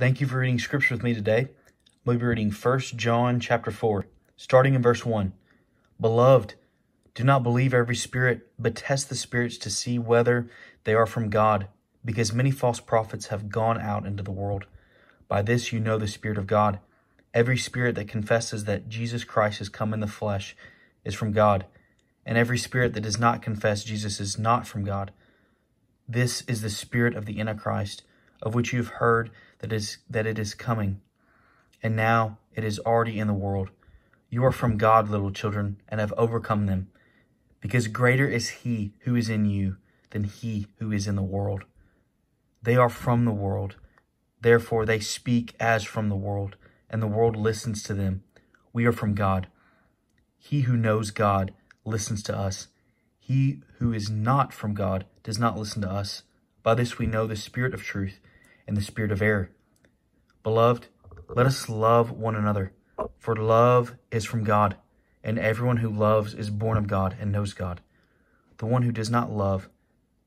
Thank you for reading scripture with me today. We'll be reading 1 John chapter 4, starting in verse 1. Beloved, do not believe every spirit, but test the spirits to see whether they are from God, because many false prophets have gone out into the world. By this you know the Spirit of God. Every spirit that confesses that Jesus Christ has come in the flesh is from God, and every spirit that does not confess Jesus is not from God. This is the spirit of the Antichrist, of which you have heard that is that it is coming, and now it is already in the world. You are from God, little children, and have overcome them, because greater is he who is in you than he who is in the world. They are from the world, therefore they speak as from the world, and the world listens to them. We are from God. He who knows God listens to us. He who is not from God does not listen to us. By this we know the spirit of truth and the spirit of error. Beloved, let us love one another, for love is from God, and everyone who loves is born of God and knows God. The one who does not love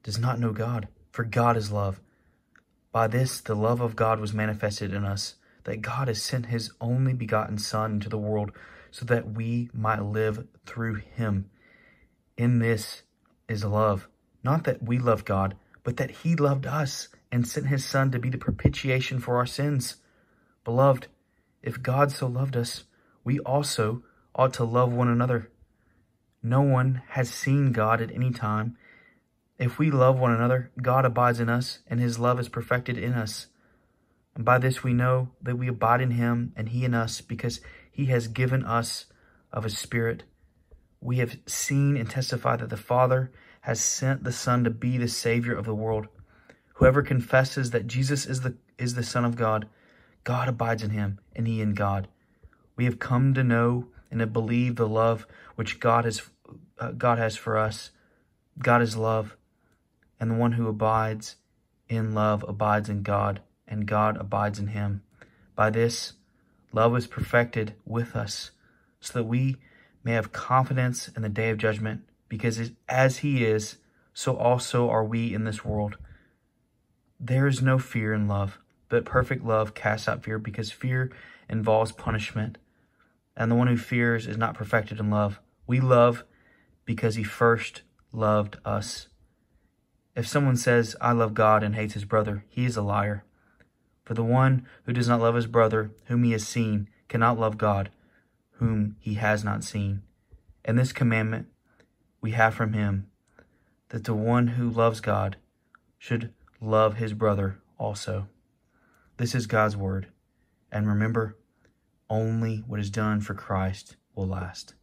does not know God, for God is love. By this the love of God was manifested in us, that God has sent his only begotten Son into the world so that we might live through him. In this is love, not that we love God, but that he loved us and sent his Son to be the propitiation for our sins. Beloved, if God so loved us, we also ought to love one another. No one has seen God at any time. If we love one another, God abides in us, and his love is perfected in us. And by this we know that we abide in him and he in us, because he has given us of his Spirit. We have seen and testified that the Father has sent the Son to be the Savior of the world. Whoever confesses that Jesus is the, is the Son of God, God abides in him, and he in God. We have come to know and to believe the love which God has, uh, God has for us. God is love, and the one who abides in love abides in God, and God abides in him. By this, love is perfected with us, so that we may have confidence in the day of judgment, because as he is, so also are we in this world. There is no fear in love, but perfect love casts out fear, because fear involves punishment, and the one who fears is not perfected in love. We love because he first loved us. If someone says, I love God and hates his brother, he is a liar. For the one who does not love his brother, whom he has seen, cannot love God, whom he has not seen. And this commandment we have from him, that the one who loves God should love his brother also. This is God's word. And remember, only what is done for Christ will last.